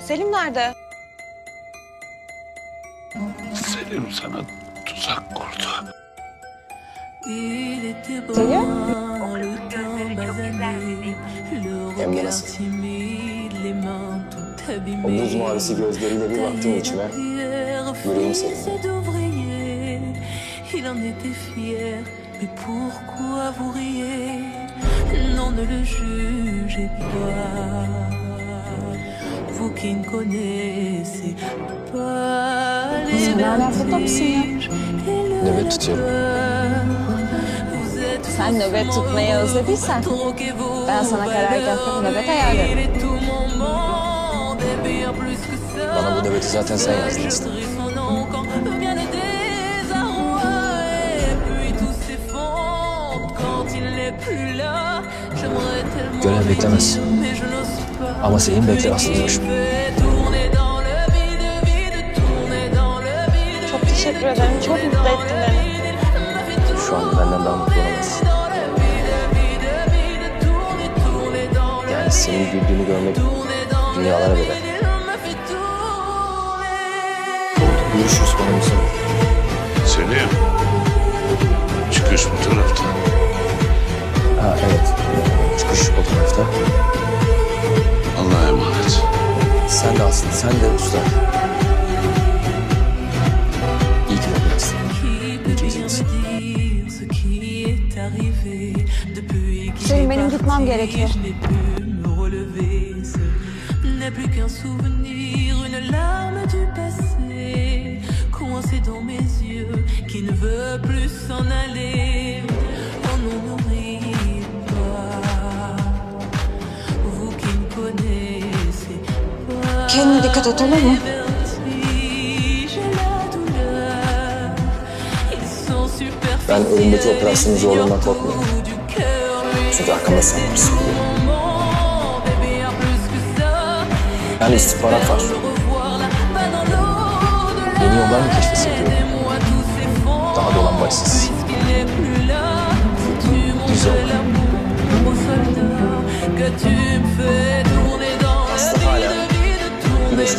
Selim nerede? Selim sana tuzak kurdu. Selim? Hem de nasıl? O buz mavisi gözleriyle bir baktım içime. Yüreğim serindi. Il en était fier, mais pourquoi vous riez? Non, ne le jugez pas. Vous qui ne connaissez pas les le Nöbet tutuyorum. Sen nöbet tutmayı özlediysen ben sana karargahta bir nöbet ayarlarım. Bana bu nöbeti zaten sen yazdın Je aslında. trie son nom quand vient le teşekkür ederim. Çok mutlu ettin beni. Şu an benden daha mutlu olamazsın. Yani senin güldüğünü görmek dünyalara bedel. Görüşürüz bana Musa. Selim. Çıkış bu tarafta. Ha evet. Çıkış o tarafta. Allah'a emanet. Sen de aslında sen de usta. arrivé depuis gitmem gerekiyor. N'est plus qu'un souvenir, une larme du passé, coincée dans mes yeux, qui ne veut plus s'en aller. Oh On n'en nourrit pas, vous qui me connaissez pas. Ben önümdeki operasyonun zorluğundan korkmuyorum. Çünkü arkamda sen varsın. Ben istihbarat var. Yeni yollar mı s'effondre, Daha tourner dans le Aslında hala vide, vide, tourner güneş